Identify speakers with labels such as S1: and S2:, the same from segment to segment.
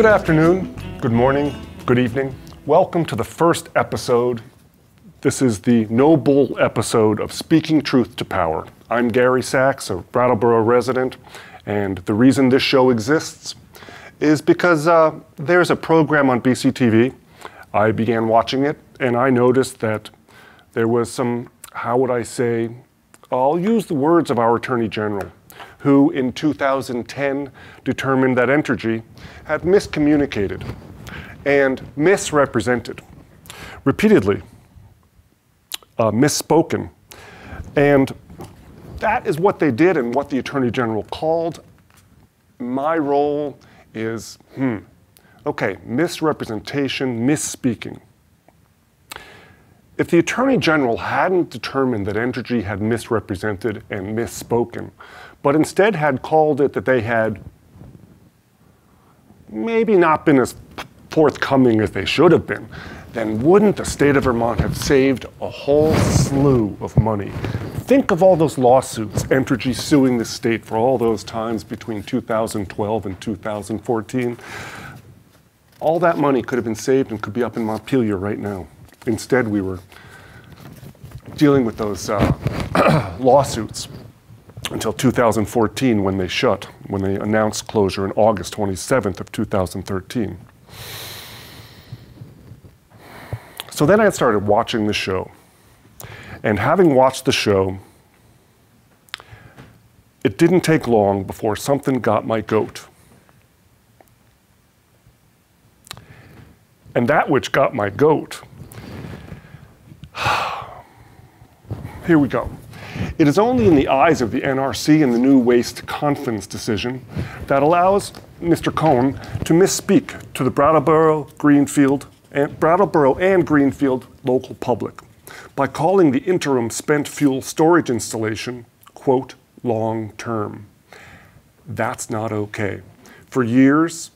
S1: Good afternoon, good morning, good evening. Welcome to the first episode. This is the No Bull episode of Speaking Truth to Power. I'm Gary Sachs, a Brattleboro resident, and the reason this show exists is because uh, there's a program on BCTV. I began watching it, and I noticed that there was some, how would I say, I'll use the words of our Attorney General, who in 2010 determined that Entergy had miscommunicated and misrepresented repeatedly, uh, misspoken. And that is what they did and what the Attorney General called. My role is, hmm, okay, misrepresentation, misspeaking. If the Attorney General hadn't determined that Entergy had misrepresented and misspoken, but instead had called it that they had maybe not been as forthcoming as they should have been, then wouldn't the state of Vermont have saved a whole slew of money? Think of all those lawsuits, Entergy suing the state for all those times between 2012 and 2014. All that money could have been saved and could be up in Montpelier right now. Instead, we were dealing with those uh, lawsuits until 2014 when they shut, when they announced closure in August 27th of 2013. So then I started watching the show. And having watched the show, it didn't take long before something got my goat. And that which got my goat, here we go. It is only in the eyes of the NRC and the new waste confidence decision that allows Mr. Cohn to misspeak to the Brattleboro, Greenfield, and Brattleboro and Greenfield local public by calling the interim spent fuel storage installation, quote, long term. That's not okay. For years,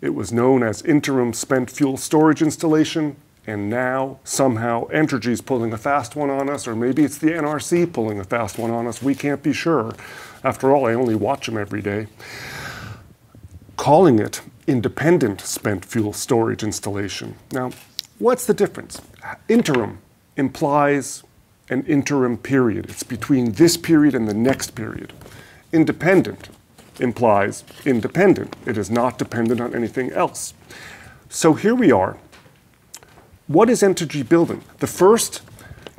S1: it was known as interim spent fuel storage installation, and now somehow Entergy's pulling a fast one on us, or maybe it's the NRC pulling a fast one on us. We can't be sure. After all, I only watch them every day. Calling it independent spent fuel storage installation. Now, what's the difference? Interim implies an interim period. It's between this period and the next period. Independent implies independent. It is not dependent on anything else. So here we are. What is Entergy building? The first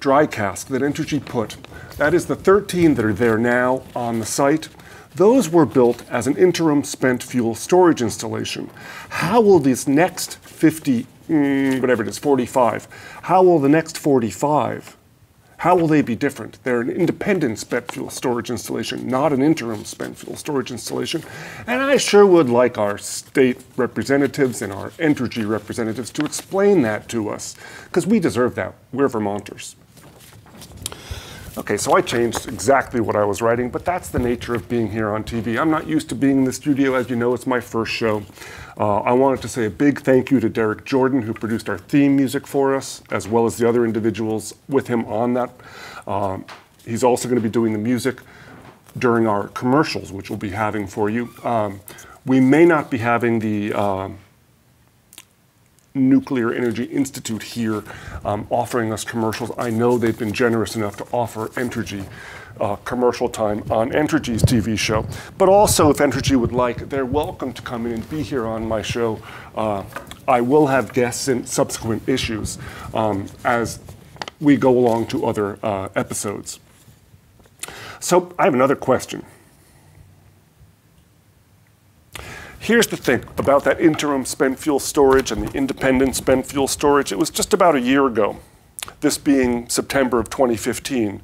S1: dry cask that Entergy put, that is the 13 that are there now on the site, those were built as an interim spent fuel storage installation. How will this next 50, mm, whatever it is, 45, how will the next 45, how will they be different? They're an independent spent fuel storage installation, not an interim spent fuel storage installation. And I sure would like our state representatives and our energy representatives to explain that to us, because we deserve that. We're Vermonters. Okay, so I changed exactly what I was writing, but that's the nature of being here on TV. I'm not used to being in the studio. As you know, it's my first show. Uh, I wanted to say a big thank you to Derek Jordan, who produced our theme music for us, as well as the other individuals with him on that. Um, he's also going to be doing the music during our commercials, which we'll be having for you. Um, we may not be having the uh, Nuclear Energy Institute here um, offering us commercials. I know they've been generous enough to offer Entergy uh, commercial time on Entergy's TV show. But also, if Entergy would like, they're welcome to come in and be here on my show. Uh, I will have guests in subsequent issues um, as we go along to other uh, episodes. So I have another question. Here's the thing about that interim spent fuel storage and the independent spent fuel storage. It was just about a year ago, this being September of 2015,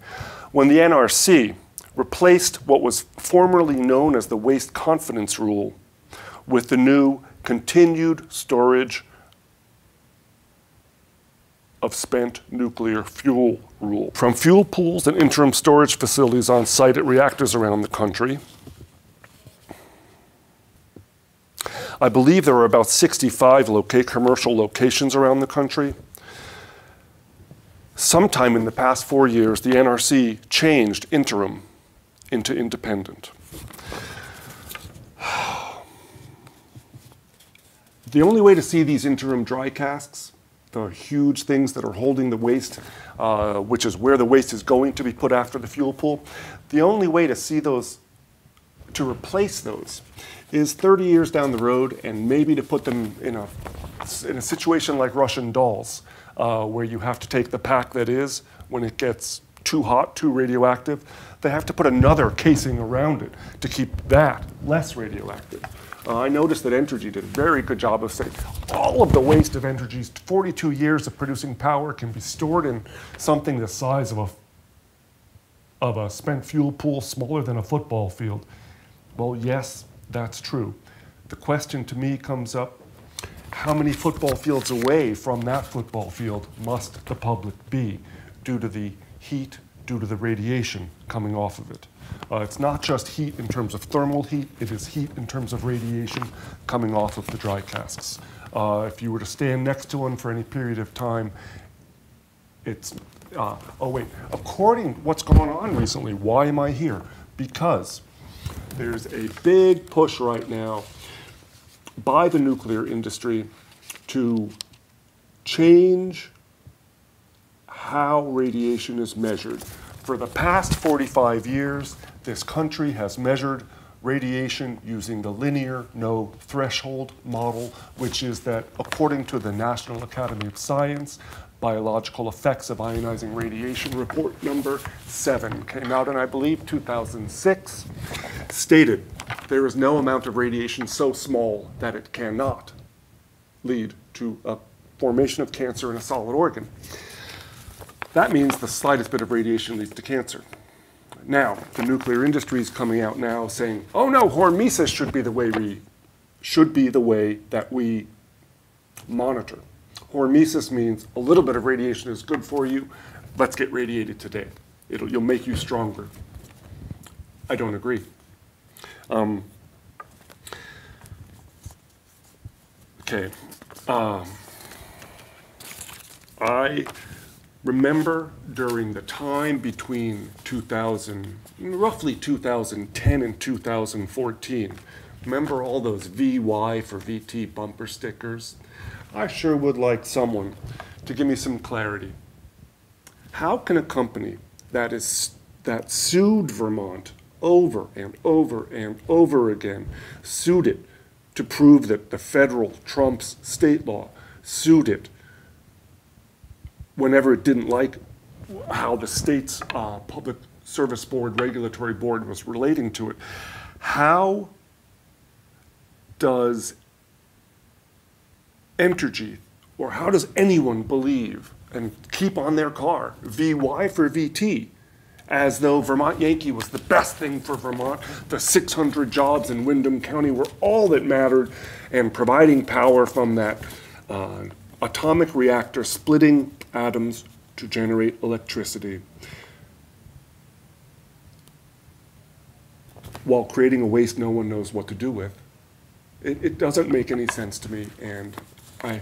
S1: when the NRC replaced what was formerly known as the Waste Confidence Rule with the new Continued Storage of Spent Nuclear Fuel Rule. From fuel pools and interim storage facilities on site at reactors around the country, I believe there are about 65 loca commercial locations around the country. Sometime in the past four years, the NRC changed interim into independent. the only way to see these interim dry casks, the huge things that are holding the waste, uh, which is where the waste is going to be put after the fuel pool, the only way to see those, to replace those, is 30 years down the road and maybe to put them in a, in a situation like Russian dolls, uh, where you have to take the pack that is when it gets too hot, too radioactive. They have to put another casing around it to keep that less radioactive. Uh, I noticed that Entergy did a very good job of saying all of the waste of Entergy's 42 years of producing power can be stored in something the size of a, of a spent fuel pool smaller than a football field. Well, yes, that's true. The question to me comes up, how many football fields away from that football field must the public be due to the heat, due to the radiation coming off of it? Uh, it's not just heat in terms of thermal heat, it is heat in terms of radiation coming off of the dry casks. Uh, if you were to stand next to one for any period of time, it's, uh, oh wait, according what's going on recently, why am I here? Because there's a big push right now by the nuclear industry to change how radiation is measured. For the past 45 years, this country has measured radiation using the linear no threshold model, which is that according to the National Academy of Science, biological effects of ionizing radiation report number seven came out in, I believe, 2006, stated there is no amount of radiation so small that it cannot lead to a formation of cancer in a solid organ. That means the slightest bit of radiation leads to cancer. Now, the nuclear industry is coming out now saying, oh no, hormesis should be the way we should be the way that we monitor. Hormesis means a little bit of radiation is good for you. Let's get radiated today. It'll you'll make you stronger. I don't agree. Um, okay. Um, I remember during the time between 2000, roughly 2010 and 2014, remember all those VY for VT bumper stickers? I sure would like someone to give me some clarity. How can a company that is that sued Vermont over and over and over again, sued it to prove that the federal trumps state law, sued it whenever it didn't like how the state's uh, public service board, regulatory board was relating to it. How does Entergy, or how does anyone believe and keep on their car VY for VT, as though Vermont Yankee was the best thing for Vermont. The 600 jobs in Windham County were all that mattered, and providing power from that uh, atomic reactor splitting atoms to generate electricity while creating a waste no one knows what to do with. It, it, doesn't make any sense to me, and I,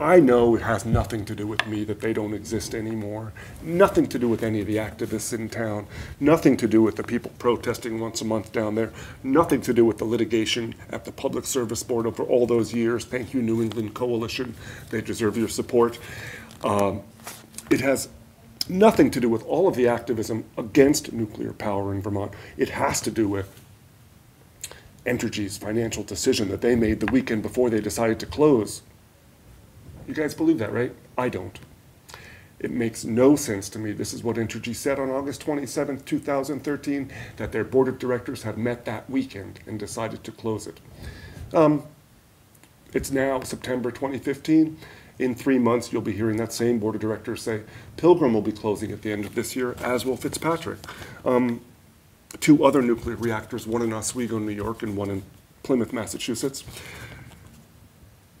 S1: I know it has nothing to do with me that they don't exist anymore, nothing to do with any of the activists in town, nothing to do with the people protesting once a month down there, nothing to do with the litigation at the Public Service Board over all those years. Thank you, New England Coalition. They deserve your support. Um, it has nothing to do with all of the activism against nuclear power in Vermont. It has to do with Entergy's financial decision that they made the weekend before they decided to close. You guys believe that, right? I don't. It makes no sense to me. This is what Entergy said on August 27, 2013, that their board of directors had met that weekend and decided to close it. Um, it's now September 2015 in three months, you'll be hearing that same board of directors say Pilgrim will be closing at the end of this year, as will Fitzpatrick. Um, two other nuclear reactors, one in Oswego, New York, and one in Plymouth, Massachusetts.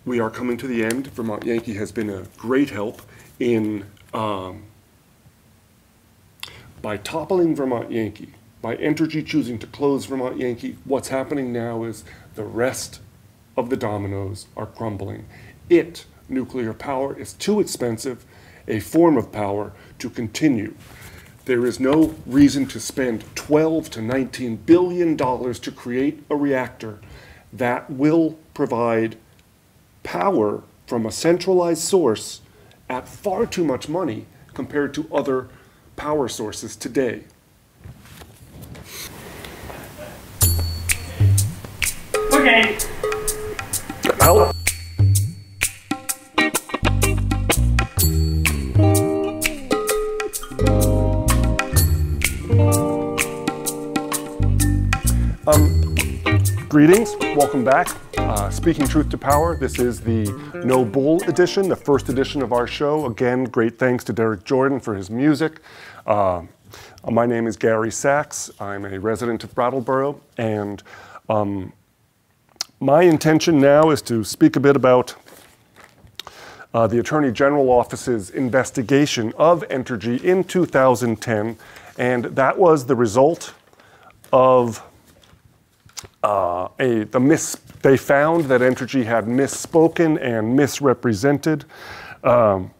S1: We are coming to the end. Vermont Yankee has been a great help in, um, by toppling Vermont Yankee, by Entergy choosing to close Vermont Yankee, what's happening now is the rest of the dominoes are crumbling. It nuclear power is too expensive a form of power to continue. There is no reason to spend 12 to 19 billion dollars to create a reactor that will provide power from a centralized source at far too much money compared to other power sources today.
S2: Okay.
S1: Well, Um, greetings, welcome back. Uh, Speaking Truth to Power, this is the No Bull edition, the first edition of our show. Again, great thanks to Derek Jordan for his music. Uh, my name is Gary Sachs. I'm a resident of Brattleboro, and um, my intention now is to speak a bit about uh, the Attorney General Office's investigation of Entergy in 2010, and that was the result of uh, a, the mis, they found that Entergy had misspoken and misrepresented. Um,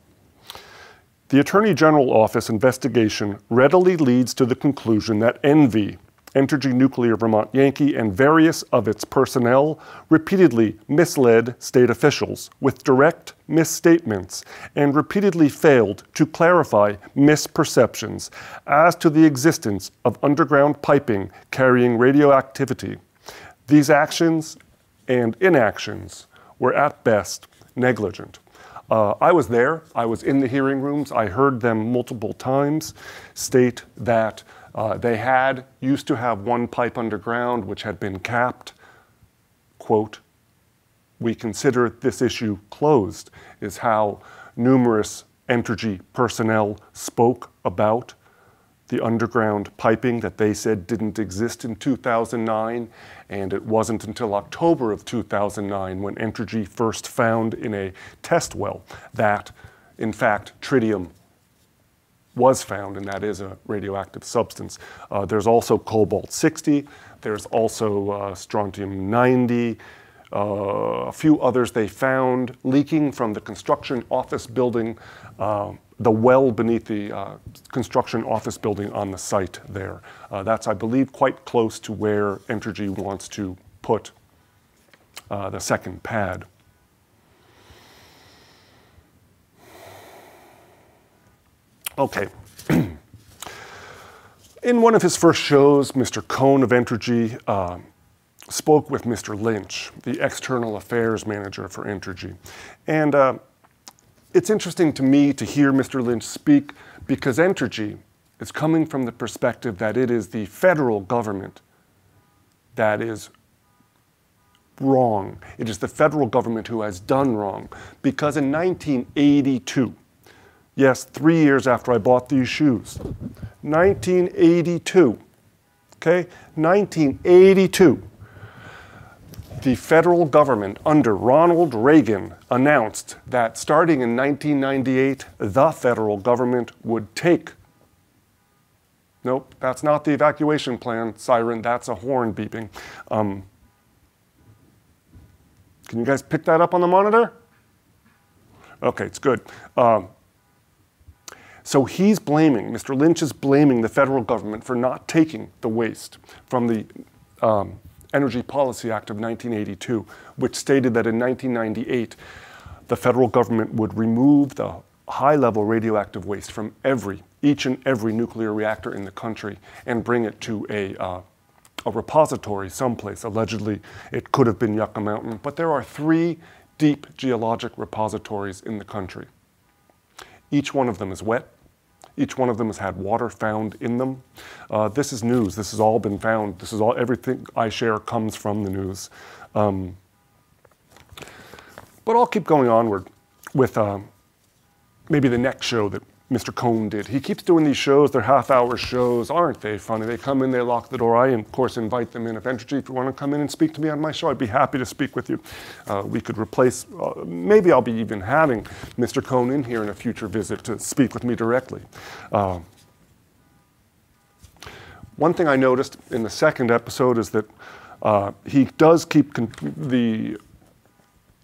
S1: the Attorney General Office investigation readily leads to the conclusion that Envi, Entergy Nuclear Vermont Yankee, and various of its personnel repeatedly misled state officials with direct misstatements and repeatedly failed to clarify misperceptions as to the existence of underground piping carrying radioactivity. These actions and inactions were at best negligent. Uh, I was there, I was in the hearing rooms, I heard them multiple times state that uh, they had, used to have one pipe underground which had been capped. Quote, we consider this issue closed, is how numerous Entergy personnel spoke about the underground piping that they said didn't exist in 2009. And it wasn't until October of 2009 when Entergy first found in a test well that, in fact, tritium was found, and that is a radioactive substance. Uh, there's also cobalt 60, there's also uh, strontium 90, uh, a few others they found leaking from the construction office building, uh, the well beneath the uh, construction office building on the site there. Uh, that's, I believe, quite close to where Entergy wants to put the second pad. Okay. In one of his first shows, Mr. Cohn of Entergy uh, spoke with Mr. Lynch, the external affairs manager for Entergy. And uh, it's interesting to me to hear Mr. Lynch speak because Entergy is coming from the perspective that it is the federal government that is wrong. It is the federal government who has done wrong. Because in 1982, Yes, three years after I bought these shoes. 1982. Okay? 1982. The federal government under Ronald Reagan announced that starting in 1998, the federal government would take. Nope, that's not the evacuation plan siren, that's a horn beeping. Um, can you guys pick that up on the monitor? Okay, it's good. Um, so he's blaming, Mr. Lynch is blaming the federal government for not taking the waste from the um, Energy Policy Act of 1982, which stated that in 1998, the federal government would remove the high level radioactive waste from every, each and every nuclear reactor in the country and bring it to a, uh, a repository someplace. Allegedly, it could have been Yucca Mountain, but there are three deep geologic repositories in the country. Each one of them is wet. Each one of them has had water found in them. Uh, this is news. This has all been found. This is all, everything I share comes from the news. Um, but I'll keep going onward with uh, maybe the next show that Mr. Cohn did. He keeps doing these shows, they're half hour shows. Aren't they funny? They come in, they lock the door. I, of course, invite them in. If Entergy, if you want to come in and speak to me on my show, I'd be happy to speak with you. Uh, we could replace, uh, maybe I'll be even having Mr. Cohn in here in a future visit to speak with me directly. Uh, one thing I noticed in the second episode is that uh, he does keep the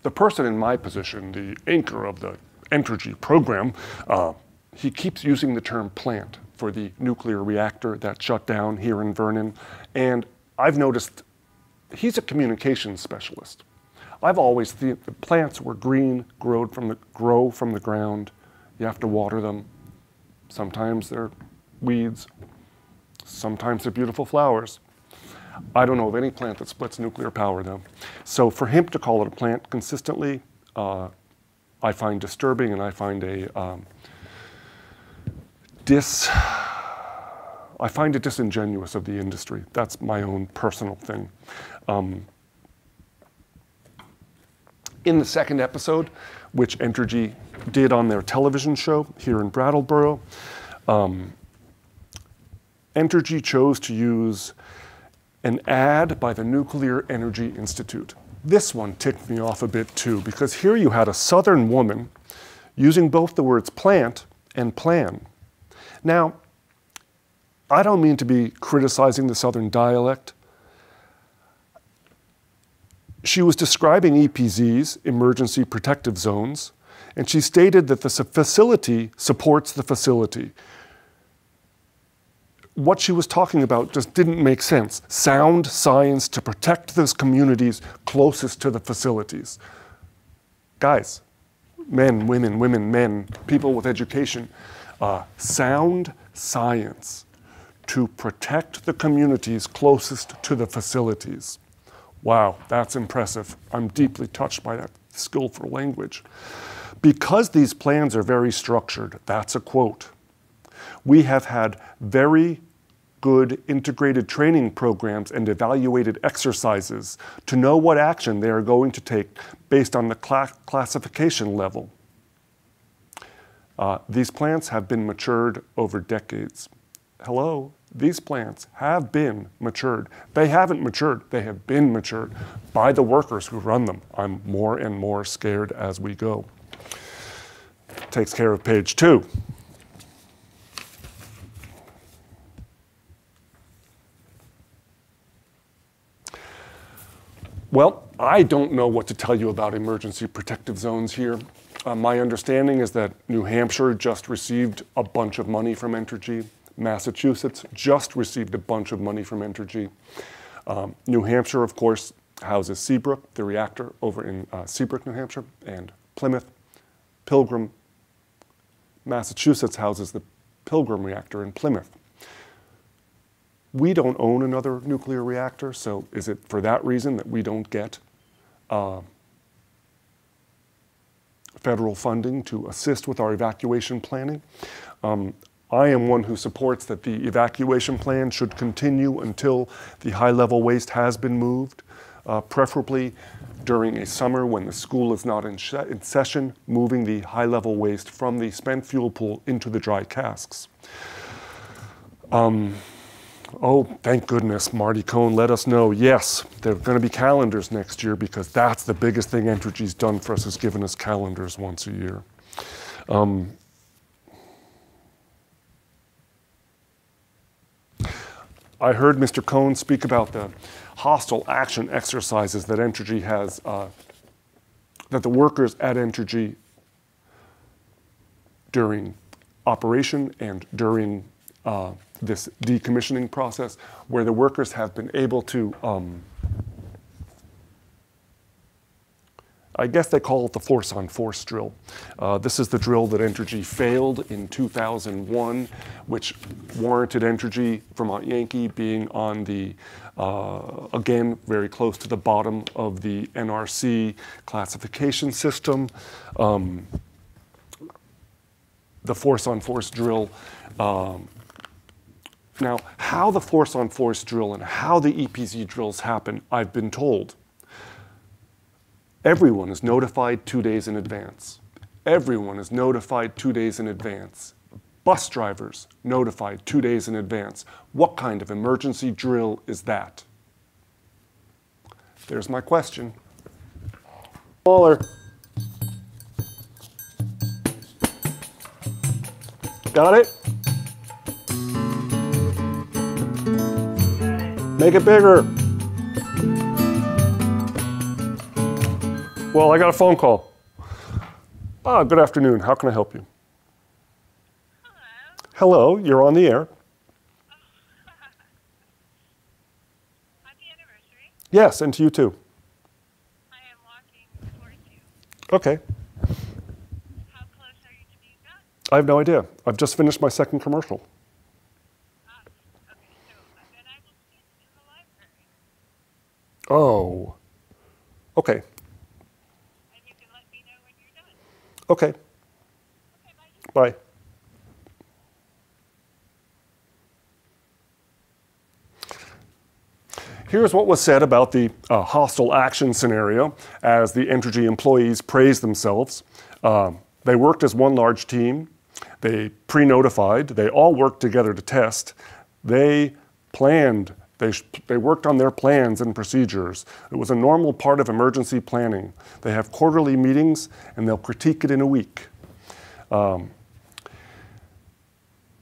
S1: the person in my position, the anchor of the Entergy program, uh, he keeps using the term plant for the nuclear reactor that shut down here in Vernon. And I've noticed he's a communications specialist. I've always thought the plants were green, grow from the, grow from the ground. You have to water them. Sometimes they're weeds. Sometimes they're beautiful flowers. I don't know of any plant that splits nuclear power, though. So for him to call it a plant consistently, uh, I find disturbing, and I find a um, dis. I find it disingenuous of the industry. That's my own personal thing. Um, in the second episode, which Entergy did on their television show here in Brattleboro, um, Entergy chose to use an ad by the Nuclear Energy Institute. This one ticked me off a bit too, because here you had a Southern woman using both the words plant and plan. Now, I don't mean to be criticizing the Southern dialect. She was describing EPZs, emergency protective zones, and she stated that the facility supports the facility. What she was talking about just didn't make sense. Sound science to protect those communities closest to the facilities. Guys, men, women, women, men, people with education, uh, sound science to protect the communities closest to the facilities. Wow, that's impressive. I'm deeply touched by that skillful language. Because these plans are very structured, that's a quote. We have had very good integrated training programs and evaluated exercises to know what action they are going to take based on the cl classification level. Uh, these plants have been matured over decades. Hello, these plants have been matured. They haven't matured, they have been matured by the workers who run them. I'm more and more scared as we go. Takes care of page two. Well, I don't know what to tell you about emergency protective zones here. Uh, my understanding is that New Hampshire just received a bunch of money from Entergy. Massachusetts just received a bunch of money from Entergy. Um, New Hampshire, of course, houses Seabrook, the reactor over in uh, Seabrook, New Hampshire, and Plymouth. Pilgrim, Massachusetts houses the Pilgrim reactor in Plymouth. We don't own another nuclear reactor, so is it for that reason that we don't get uh, federal funding to assist with our evacuation planning? Um, I am one who supports that the evacuation plan should continue until the high level waste has been moved, uh, preferably during a summer when the school is not in, in, session, moving the high level waste from the spent fuel pool into the dry casks. Um, oh, thank goodness, Marty Cohn let us know, yes, there are going to be calendars next year because that's the biggest thing Entergy's done for us is given us calendars once a year. Um, I heard Mr. Cohn speak about the hostile action exercises that Entergy has, uh, that the workers at Entergy during operation and during uh, this decommissioning process, where the workers have been able to um, I guess they call it the force on force drill. Uh, this is the drill that Entergy failed in 2001, which warranted Entergy, Vermont Yankee, being on the, uh, again, very close to the bottom of the NRC classification system. Um, the force on force drill. Um, now, how the force on force drill and how the EPZ drills happen, I've been told. Everyone is notified two days in advance. Everyone is notified two days in advance. Bus drivers notified two days in advance. What kind of emergency drill is that? There's my question. Smaller. Got it? Make it bigger. Well, I got a phone call. Ah, good afternoon. How can I help you?
S3: Hello.
S1: Hello, you're on the air.
S3: Happy anniversary.
S1: Yes, and to you too.
S3: I am walking you.
S1: Okay.
S3: How close are you to being done?
S1: I have no idea. I've just finished my second commercial.
S3: Ah, okay, so uh, then I will see it in the library,
S1: Oh. Okay.
S3: and you can let me know when you're done.
S1: Okay.
S3: Okay, bye.
S1: Bye. Here's what was said about the uh, hostile action scenario as the Entergy employees praised themselves. Uh, they worked as one large team. They pre notified. They all worked together to test. They planned. They, they worked on their plans and procedures. It was a normal part of emergency planning. They have quarterly meetings and they'll critique it in a week.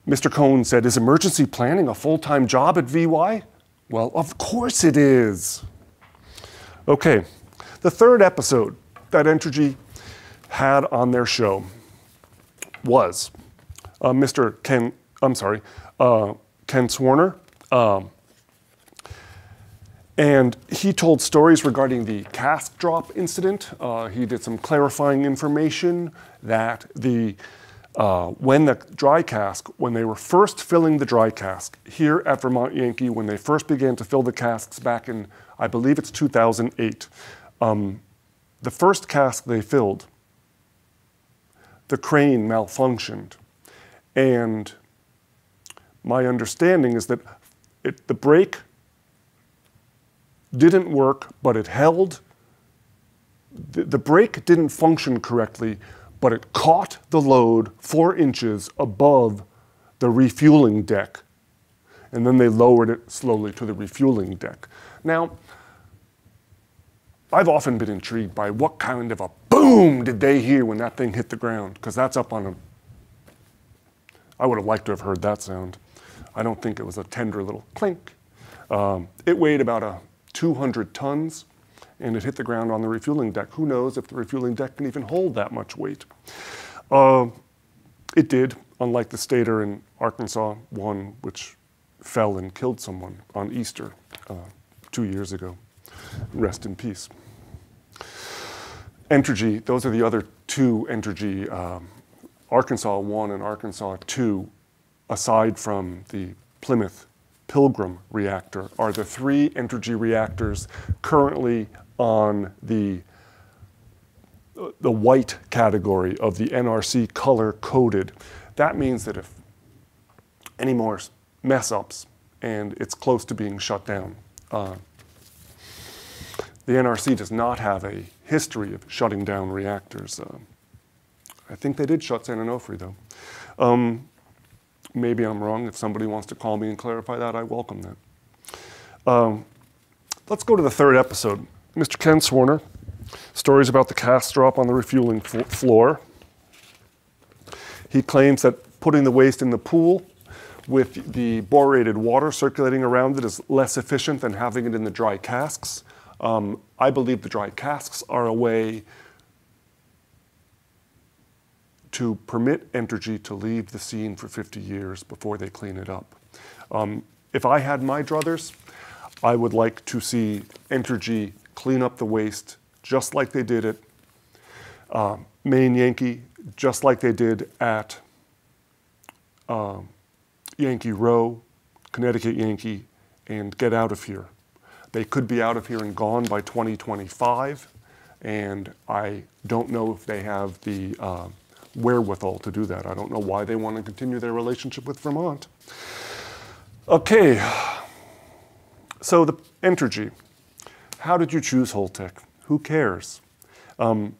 S1: Mr. Cohn said, Is emergency planning a full time job at VY? Well, of course it is. Okay, the third episode that Entergy had on their show was uh, Mr. Ken, I'm sorry, uh, Ken Swarner. Um, and he told stories regarding the cask drop incident. Uh, he did some clarifying information that the uh, when the dry cask, when they were first filling the dry cask here at Vermont Yankee, when they first began to fill the casks back in, I believe it's 2008, um, the first cask they filled, the crane malfunctioned. And my understanding is that it, the brake didn't work, but it held. The, the brake didn't function correctly, but it caught the load four inches above the refueling deck. And then they lowered it slowly to the refueling deck. Now, I've often been intrigued by what kind of a boom did they hear when that thing hit the ground, because that's up on a. I would have liked to have heard that sound. I don't think it was a tender little clink. Um, it weighed about a 200 tons, and it hit the ground on the refueling deck. Who knows if the refueling deck can even hold that much weight? Uh, it did, unlike the stator in Arkansas, one which fell and killed someone on Easter uh, two years ago. Rest in peace. Entergy, those are the other two Entergy, um, Arkansas 1 and Arkansas 2, aside from the Plymouth Pilgrim reactor, are the three Entergy reactors currently on the, the white category of the NRC color coded. That means that if any more mess ups and it's close to being shut down, uh, the NRC does not have a history of shutting down reactors. Uh, I think they did shut San Onofre, though. Um, maybe I'm wrong. If somebody wants to call me and clarify that, I welcome that. Um, let's go to the third episode. Mr. Ken Swarner, stories about the cask drop on the refueling floor. He claims that putting the waste in the pool with the borated water circulating around it is less efficient than having it in the dry casks. Um, I believe the dry casks are a way to permit Entergy to leave the scene for 50 years before they clean it up. Um, if I had my druthers, I would like to see Entergy clean up the waste just like they did at uh, Maine Yankee, just like they did at uh, Yankee Rowe, Connecticut Yankee, and get out of here. They could be out of here and gone by 2025, and I don't know if they have the uh, wherewithal to do that. I don't know why they want to continue their relationship with Vermont. Okay, so the Entergy. How did you choose Holtec? Who cares? Um,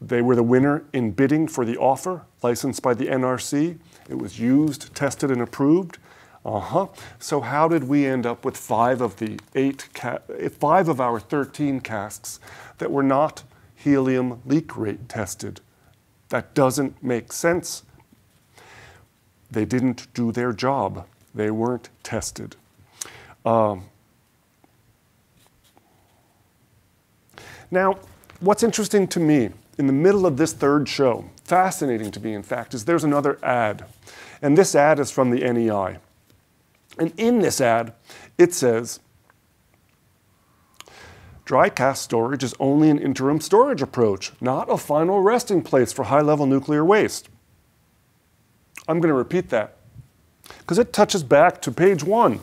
S1: they were the winner in bidding for the offer, licensed by the NRC. It was used, tested, and approved. Uh huh. So how did we end up with five of the eight, ca- five of our 13 casks that were not helium leak rate tested? That doesn't make sense. They didn't do their job. They weren't tested. Um, now, what's interesting to me in the middle of this third show, fascinating to me, in fact, is there's another ad. And this ad is from the NEI. And in this ad, it says Dry cask storage is only an interim storage approach, not a final resting place for high level nuclear waste. I'm going to repeat that because it touches back to page one.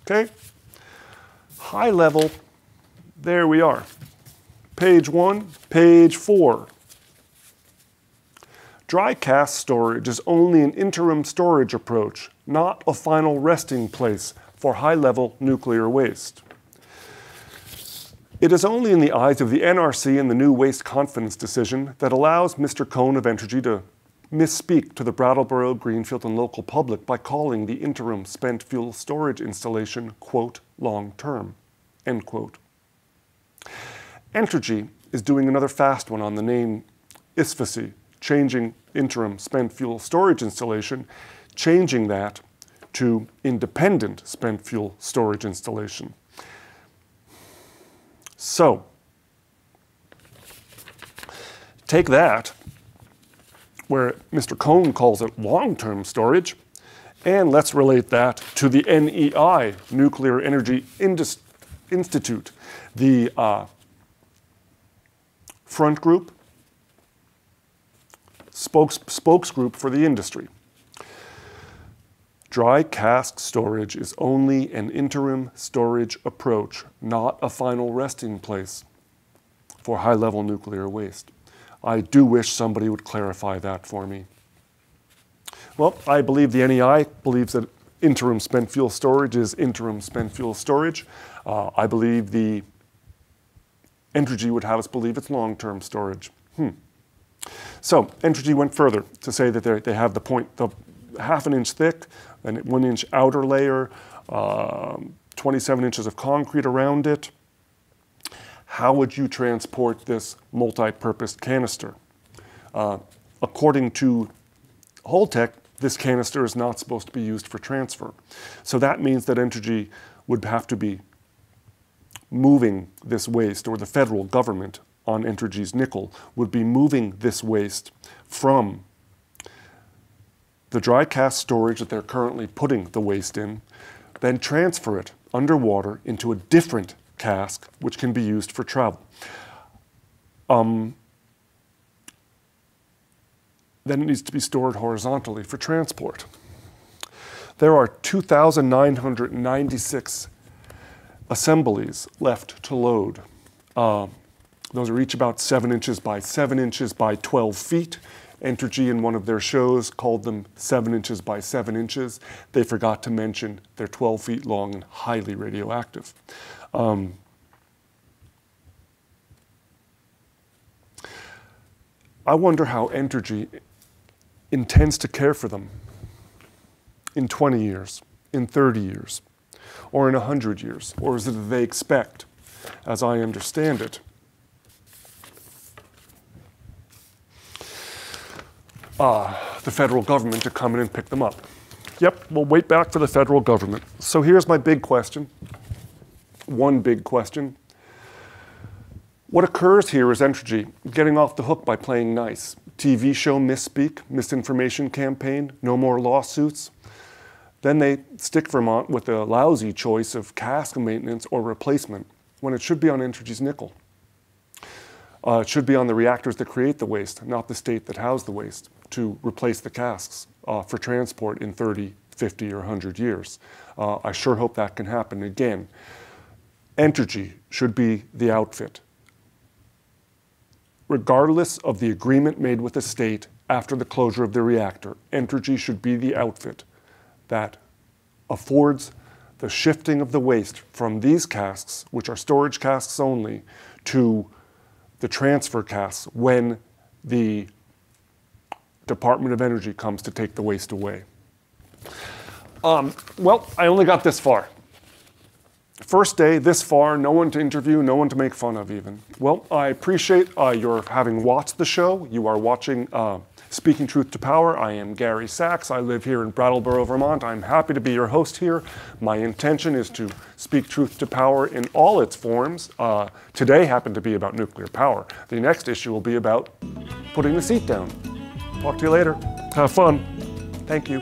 S1: Okay? High level, there we are. Page one, page four. Dry cask storage is only an interim storage approach, not a final resting place for high level nuclear waste. It is only in the eyes of the NRC and the new waste confidence decision that allows Mr. Cohn of Entergy to misspeak to the Brattleboro, Greenfield, and local public by calling the interim spent fuel storage installation, quote, long term, end quote. Entergy is doing another fast one on the name ISFSI, changing interim spent fuel storage installation, changing that to independent spent fuel storage installation. So, take that, where Mr. Cohn calls it long term storage, and let's relate that to the NEI, Nuclear Energy Indus- Institute, the uh, front group, spokes, spokes group for the industry. Dry cask storage is only an interim storage approach, not a final resting place for high level nuclear waste. I do wish somebody would clarify that for me. Well, I believe the NEI believes that interim spent fuel storage is interim spent fuel storage. Uh, I believe the Entergy would have us believe it's long term storage. Hmm. So Entergy went further to say that they have the point, the half an inch thick, and one inch outer layer, um, 27 inches of concrete around it. How would you transport this multi-purpose canister? Uh, according to Holtec, this canister is not supposed to be used for transfer. So that means that Entergy would have to be moving this waste, or the federal government on Entergy's nickel would be moving this waste from the dry cask storage that they're currently putting the waste in, then transfer it underwater into a different cask which can be used for travel. Um, then it needs to be stored horizontally for transport. There are 2,996 assemblies left to load. Uh, those are each about 7 inches by 7 inches by 12 feet. Entergy in one of their shows called them 7 inches by 7 inches. They forgot to mention they're 12 feet long and highly radioactive. Um, I wonder how Entergy intends to care for them in 20 years, in 30 years, or in 100 years, or is it that they expect, as I understand it, uh, the federal government to come in and pick them up. Yep, we'll wait back for the federal government. So here's my big question. One big question. What occurs here is Entergy getting off the hook by playing nice. TV show misspeak, misinformation campaign, no more lawsuits. Then they stick Vermont with a lousy choice of cask maintenance or replacement when it should be on Entergy's nickel. Uh, it should be on the reactors that create the waste, not the state that house the waste to replace the casks uh, for transport in 30, 50, or 100 years. Uh, I sure hope that can happen again. Entergy should be the outfit. Regardless of the agreement made with the state after the closure of the reactor, Entergy should be the outfit that affords the shifting of the waste from these casks, which are storage casks only, to the transfer casks when the Department of Energy comes to take the waste away. Um, well, I only got this far. First day, this far, no one to interview, no one to make fun of even. Well, I appreciate uh, your having watched the show. You are watching uh, Speaking Truth to Power. I am Gary Sachs. I live here in Brattleboro, Vermont. I'm happy to be your host here. My intention is to speak truth to power in all its forms. Uh, today happened to be about nuclear power. The next issue will be about putting the seat down. Talk to you later. Have fun. Thank you.